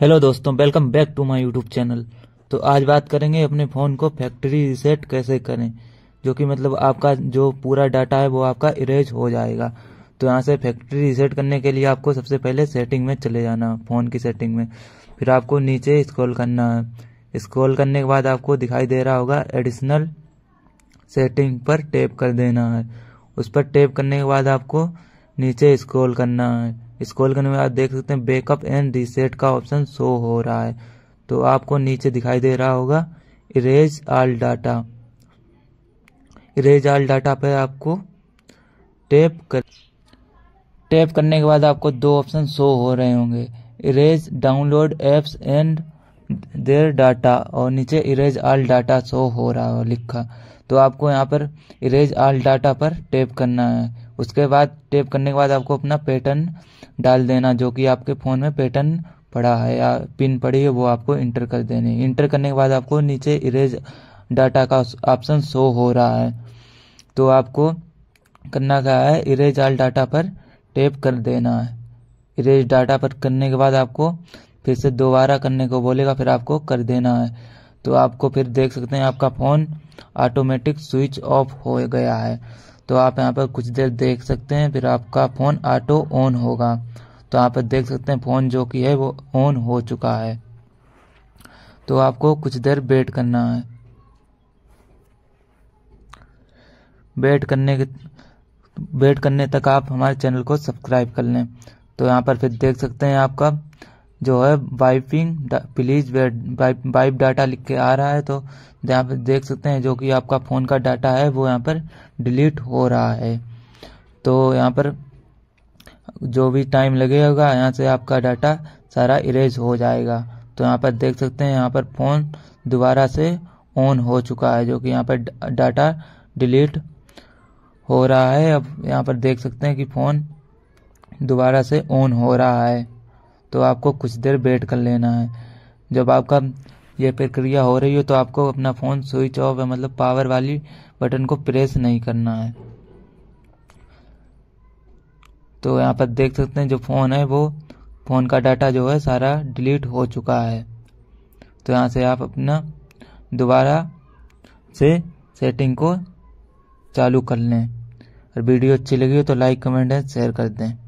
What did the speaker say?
Hello दोस्तों welcome back to my YouTube channel तो आज बात करेंगे अपने फ़ोन को फैक्ट्री रिसेट कैसे करें, जो कि मतलब आपका जो पूरा डाटा है वो आपका इरेज हो जाएगा। तो यहाँ से फैक्ट्री रीसेट करने के लिए आपको सबसे पहले सेटिंग में चले जाना फ़ोन की सेटिंग में। फिर आपको नीचे स्क्रॉल करना है। स्क्रॉल करने के बाद आपको दिखाई दे रहा होगा एडिशनल सेटिंग पर टैप कर देना है। उस पर टैप करने के बाद आपको नीचे स्क्रॉल करना है। स्क्रॉल करने में आप देख सकते हैं, बैकअप एंड रीसेट का ऑप्शन शो हो रहा है। तो आपको नीचे दिखाई दे रहा होगा, erase all data. Erase all data पे आपको टैप कर, टैप करने के बाद आपको दो ऑप्शन शो हो रहे होंगे। Erase download apps and their data और नीचे इरेज आल डाटा शो हो रहा हो लिखा। तो आपको यहाँ पर इरेज आल डाटा पर टैप करना है। उसके बाद टेप करने के बाद आपको अपना पैटर्न डाल देना, जो कि आपके फ़ोन में पैटर्न पड़ा है या पिन पड़ी है, वो आपको इंटर कर देनी इंटर करने के बाद आपको नीचे इरेज डाटा का ऑप्शन शो हो रहा है। तो आपको करना क्या है? इरेज आल डाटा पर टेप कर देना है। इरेज डाटा पर करने के बाद आपको फिर से दोबारा करने को बोलेगा, फिर आपको कर देना है। तो आपको फिर देख सकते हैं, आपका फ़ोन ऑटोमेटिक स्विच ऑफ़ हो गया है। तो आप यहाँ पर कुछ देर देख सकते हैं, फिर आपका फ़ोन ऑटो ऑन होगा। तो पर देख सकते हैं फ़ोन जो कि है वो ऑन हो चुका है। तो आपको कुछ देर वेट करना है। वेट करने के, वेट करने तक आप हमारे चैनल को सब्सक्राइब कर लें। तो यहाँ पर फिर देख सकते हैं आपका जो है वाइपिंग प्लीज़ वाइप डाटा लिख के आ रहा है तो यहाँ पर देख सकते हैं जो कि आपका फ़ोन का डाटा है, वो यहाँ पर डिलीट हो रहा है। तो यहाँ पर जो भी टाइम लगेगा, यहाँ से आपका डाटा सारा इरेज हो जाएगा। तो यहाँ पर देख सकते हैं, यहाँ पर फ़ोन दोबारा से ऑन हो चुका है, जो कि यहाँ पर डाटा डिलीट हो रहा है। अब यहाँ पर देख सकते हैं कि फ़ोन दोबारा से ऑन हो रहा है। तो आपको कुछ देर वेट कर लेना है। जब आपका यह प्रक्रिया हो रही हो तो आपको अपना फ़ोन स्विच ऑफ़ है मतलब पावर वाली बटन को प्रेस नहीं करना है। तो यहाँ पर देख सकते हैं, जो फ़ोन है, वो फ़ोन का डाटा जो है, सारा डिलीट हो चुका है। तो यहाँ से आप अपना दोबारा से सेटिंग को चालू कर लें। और वीडियो अच्छी लगी हो तो लाइक, कमेंट एंड शेयर कर दें।